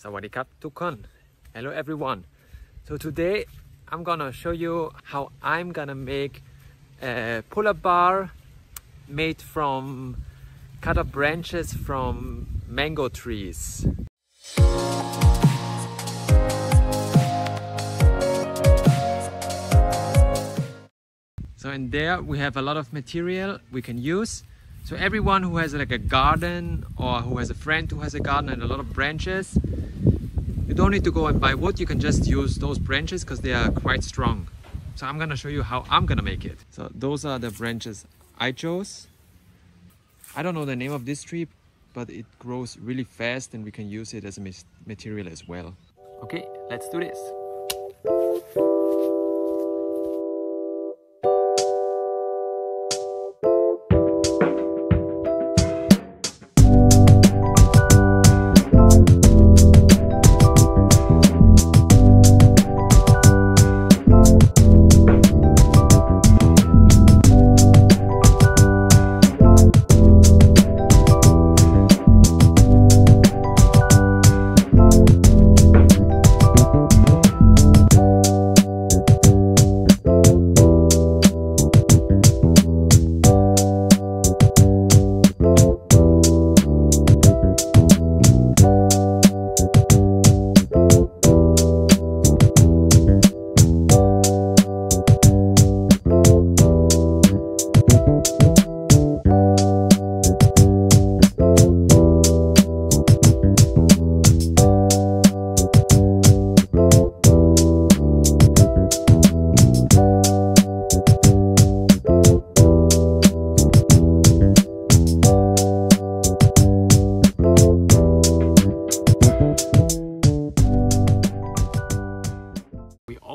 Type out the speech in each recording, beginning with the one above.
Sawadee tukon. Hello everyone. So today I'm gonna show you how I'm gonna make a pull-up bar made from cut up branches from mango trees. So in there we have a lot of material we can use. So everyone who has like a garden or who has a friend who has a garden and a lot of branches, you don't need to go and buy wood, you can just use those branches because they are quite strong. So I'm gonna show you how I'm gonna make it. So those are the branches I chose. I don't know the name of this tree, but it grows really fast and we can use it as a material as well. Okay, let's do this.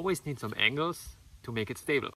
Always need some angles to make it stable.